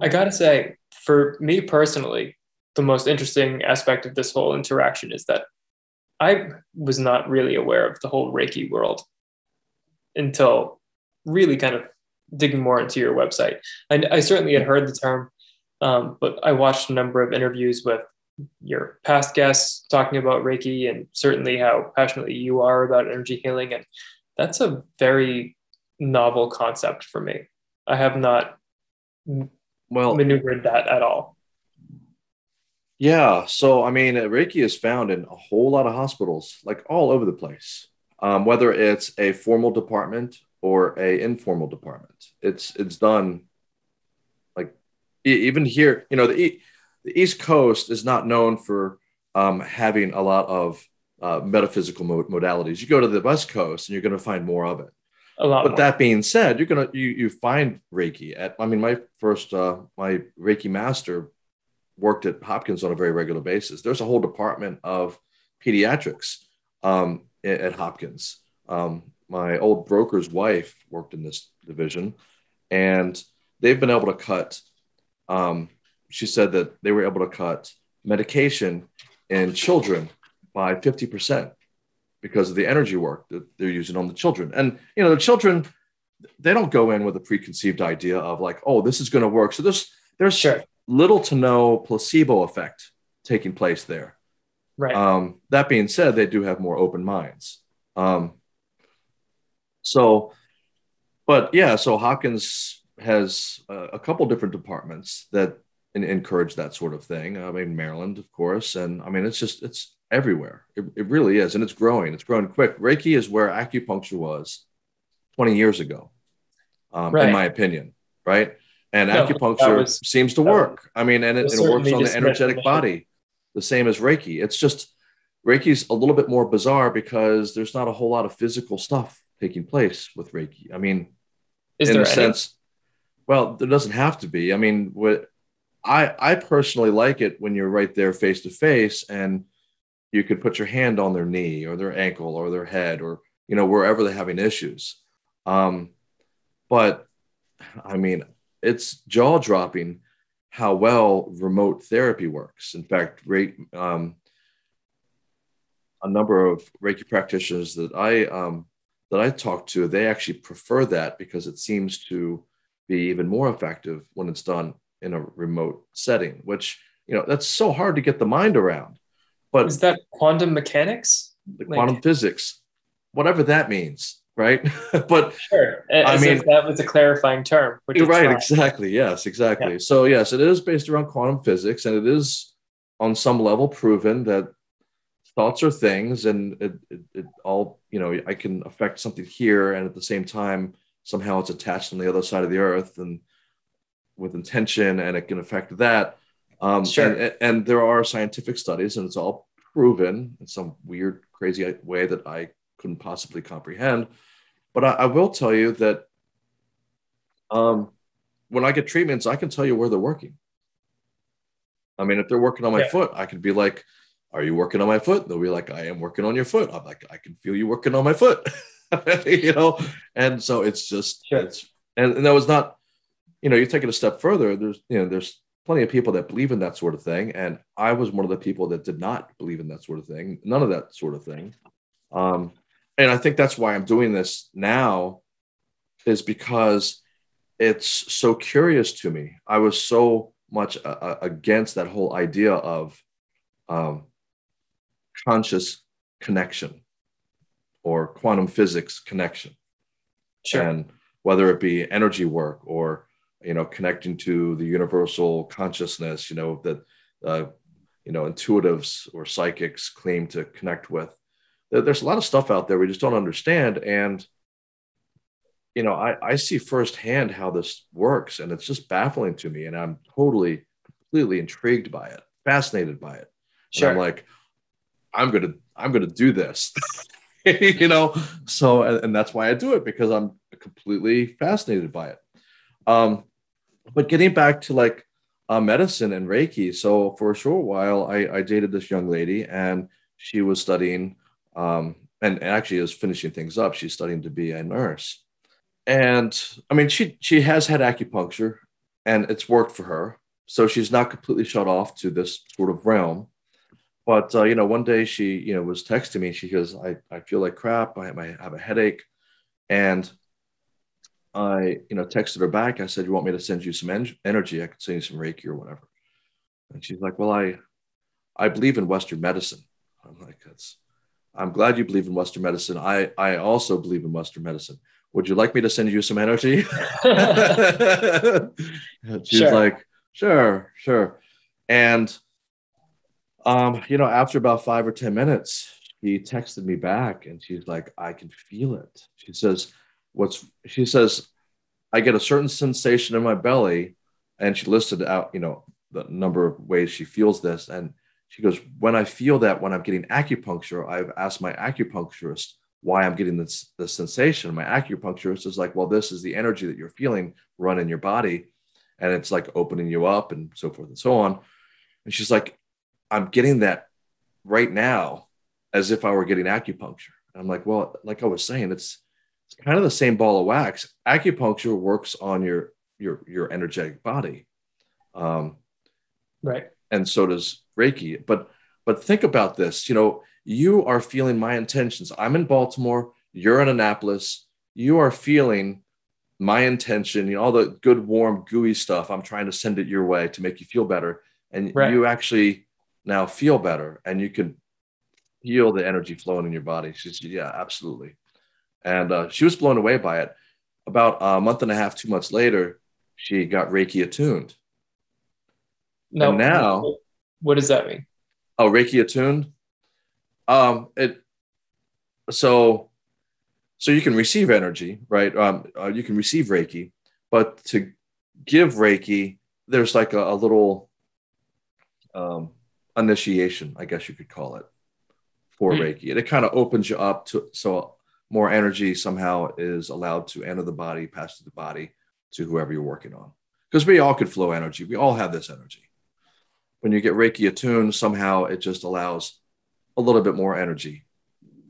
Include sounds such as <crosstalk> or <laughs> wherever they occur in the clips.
I gotta say, for me personally, the most interesting aspect of this whole interaction is that I was not really aware of the whole Reiki world until really kind of digging more into your website. I, I certainly had heard the term, um, but I watched a number of interviews with your past guests talking about Reiki and certainly how passionately you are about energy healing. And that's a very novel concept for me. I have not well maneuvered that at all. Yeah. So, I mean, Reiki is found in a whole lot of hospitals, like all over the place, um, whether it's a formal department or a informal department. It's it's done like even here, you know, the the East Coast is not known for um, having a lot of uh, metaphysical mod- modalities. You go to the West Coast and you're going to find more of it. A lot. But more. that being said, you're gonna you you find Reiki at. I mean, my first uh, my Reiki master worked at Hopkins on a very regular basis. There's a whole department of pediatrics um, at, at Hopkins. Um, my old broker's wife worked in this division, and they've been able to cut. Um, she said that they were able to cut medication in children by 50% because of the energy work that they're using on the children. And, you know, the children, they don't go in with a preconceived idea of like, oh, this is going to work. So there's, there's sure. little to no placebo effect taking place there. Right. Um, that being said, they do have more open minds. Um, so, but yeah, so Hopkins has a, a couple different departments that encourage that sort of thing. I mean, Maryland, of course, and I mean, it's just it's everywhere. It, it really is, and it's growing. It's growing quick. Reiki is where acupuncture was 20 years ago, um, right. in my opinion, right? And no, acupuncture was, seems to work. I mean, and it, it works on the energetic body, the same as Reiki. It's just Reiki's a little bit more bizarre because there's not a whole lot of physical stuff taking place with Reiki. I mean, is in a sense, well, there doesn't have to be. I mean, what I I personally like it when you're right there face to face and you could put your hand on their knee or their ankle or their head or you know wherever they're having issues. Um, but I mean, it's jaw dropping how well remote therapy works. In fact, um, a number of Reiki practitioners that I um, that I talk to, they actually prefer that because it seems to be even more effective when it's done in a remote setting, which you know that's so hard to get the mind around. But is that quantum mechanics? The like, quantum physics, whatever that means, right? <laughs> but sure, As I mean that was a clarifying term. Right, trying. exactly. Yes, exactly. Yeah. So yes, it is based around quantum physics, and it is on some level proven that thoughts are things, and it, it, it all you know I can affect something here, and at the same time somehow it's attached on the other side of the earth, and with intention and it can affect that. Um, sure. And, and, there are scientific studies, and it's all proven in some weird, crazy way that I couldn't possibly comprehend. But I, I will tell you that um, when I get treatments, I can tell you where they're working. I mean, if they're working on my yeah. foot, I could be like, "Are you working on my foot?" They'll be like, "I am working on your foot." I'm like, "I can feel you working on my foot," <laughs> you know. And so it's just sure. it's and, and that was not you know, you take it a step further, there's, you know, there's plenty of people that believe in that sort of thing. And I was one of the people that did not believe in that sort of thing, none of that sort of thing. Um, and I think that's why I'm doing this now is because it's so curious to me. I was so much uh, against that whole idea of um, conscious connection or quantum physics connection. Sure. And whether it be energy work or you know connecting to the universal consciousness you know that uh, you know intuitives or psychics claim to connect with. There's a lot of stuff out there we just don't understand. And you know i, I see firsthand how this works and it's just baffling to me and i'm totally completely intrigued by it fascinated by it. Sure. i'm like i'm gonna i'm gonna do this. <laughs> You know? So and, and, that's why i do it because i'm completely fascinated by it. Um but getting back to like uh, medicine and Reiki. So for a short while, I, I dated this young lady, and she was studying, um, and actually is finishing things up. She's studying to be a nurse, and I mean, she she has had acupuncture and it's worked for her. So she's not completely shut off to this sort of realm. But uh, you know, one day she you know was texting me. She goes, "I I feel like crap. I, I have a headache," and I you know texted her back. I said, "You want me to send you some en- energy? I could send you some Reiki or whatever." And she's like, "Well, I I believe in Western medicine." I'm like, "That's." I'm glad you believe in Western medicine. I I also believe in Western medicine would you like me to send you some energy? <laughs> She's sure. like, sure, sure. And, um, you know, after about five or 10 minutes, he texted me back and she's like, I can feel it. She says, what's, she says, I get a certain sensation in my belly. And she listed out, you know, the number of ways she feels this. And she goes, when I feel that when I'm getting acupuncture, I've asked my acupuncturist why I'm getting this, this sensation. My acupuncturist is like, well, this is the energy that you're feeling run in your body. And it's like opening you up and so forth and so on. And she's like, I'm getting that right now as if I were getting acupuncture. And I'm like, well, like I was saying, it's it's kind of the same ball of wax. Acupuncture works on your your your energetic body. Um, right. And so does Reiki. But but think about this, you know, you are feeling my intentions. I'm in Baltimore, you're in Annapolis, you are feeling my intention, you know, all the good, warm, gooey stuff. I'm trying to send it your way to make you feel better. And right. you actually now feel better and you can feel the energy flowing in your body. She's, yeah, absolutely. And uh, she was blown away by it. About a month and a half, two months later, she got Reiki attuned. No, and now, what does that mean? Oh, Reiki attuned. Um, it so so you can receive energy, right? Um, uh, you can receive Reiki, but to give Reiki, there's like a, a little um, initiation, I guess you could call it, for mm-hmm. Reiki. And it kind of opens you up to so more energy somehow is allowed to enter the body, pass through the body to whoever you're working on. Because we all could flow energy. We all have this energy. When you get Reiki attuned, somehow it just allows a little bit more energy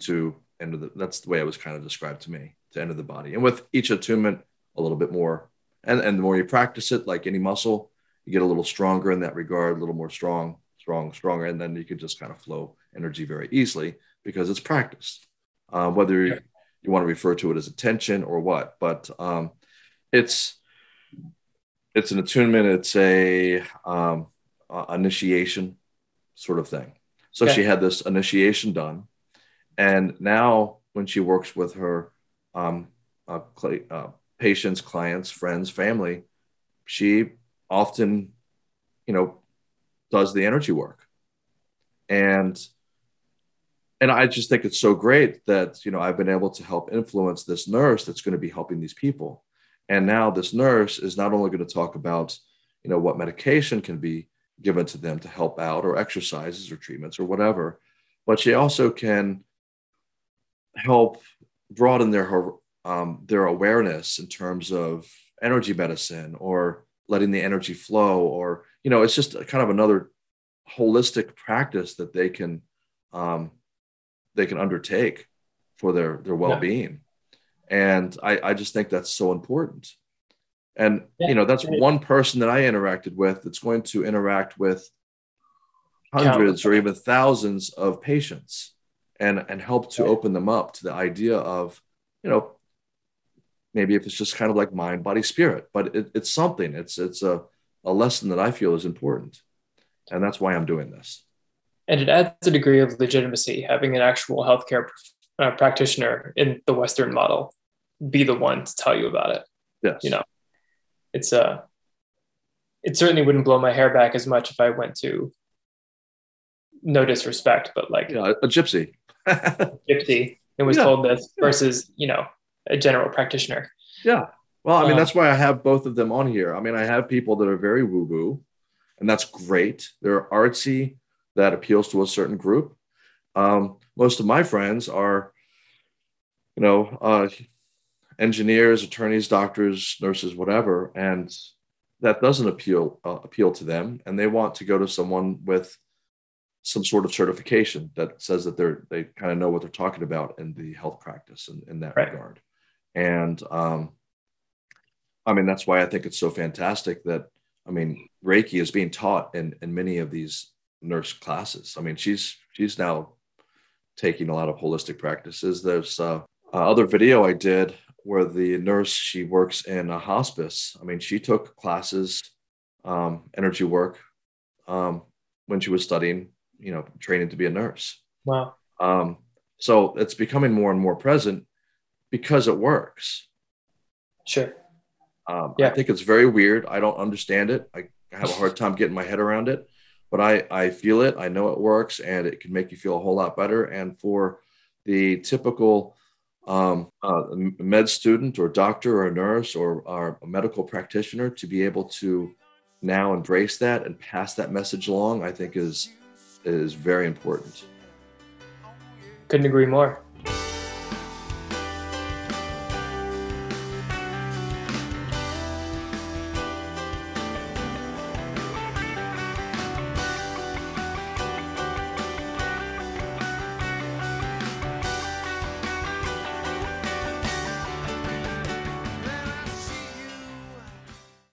to enter the that's the way it was kind of described to me to enter the body and with each attunement a little bit more and and the more you practice it like any muscle you get a little stronger in that regard a little more strong strong stronger and then you can just kind of flow energy very easily because it's practiced uh, whether. You want to refer to it as attention or what but um, it's it's an attunement it's a um, uh, initiation sort of thing so okay. she had this initiation done. And now, when she works with her um, uh, cl- uh, patients, clients, friends, family, she often, you know, does the energy work. And and I just think it's so great that you know I've been able to help influence this nurse that's going to be helping these people. And now this nurse is not only going to talk about you know what medication can be given to them to help out or exercises or treatments or whatever but she also can help broaden their um, their awareness in terms of energy medicine or letting the energy flow or you know it's just kind of another holistic practice that they can um, they can undertake for their their well-being. Yeah. and I, I just think that's so important. And yeah. you know that's one person that i interacted with that's going to interact with hundreds or even thousands of patients and and help to open them up to the idea of you know maybe if it's just kind of like mind body spirit but it, it's something. It's it's a, a lesson that i feel is important. And that's why i'm doing this and it adds a degree of legitimacy having an actual healthcare uh, practitioner in the western model be the one to tell you about it yes you know it's uh it certainly wouldn't blow my hair back as much if I went to no disrespect, but like yeah, a gypsy. <laughs> gypsy and was yeah. told this versus, you know, a general practitioner. Yeah. Well, I mean, um, that's why I have both of them on here. I mean, I have people that are very woo woo, and that's great. They're artsy, that appeals to a certain group. Um, most of my friends are, you know, uh, engineers, attorneys, doctors, nurses, whatever, and that doesn't appeal uh, appeal to them, and they want to go to someone with some sort of certification that says that they're they kind of know what they're talking about in the health practice in, in that right. regard. And um, I mean, that's why I think it's so fantastic that I mean, Reiki is being taught in in many of these nurse classes. I mean, she's she's now taking a lot of holistic practices. There's uh, other video I did where the nurse she works in a hospice. I mean, she took classes, um, energy work, um, when she was studying, you know, training to be a nurse. Wow. Um, so it's becoming more and more present because it works. Sure. Um, yeah. I think it's very weird. I don't understand it. I have a hard time getting my head around it, but I, I feel it. I know it works and it can make you feel a whole lot better. And for the typical um, uh, med student or doctor or nurse or, or a medical practitioner to be able to now embrace that and pass that message along, I think is is very important. Couldn't agree more.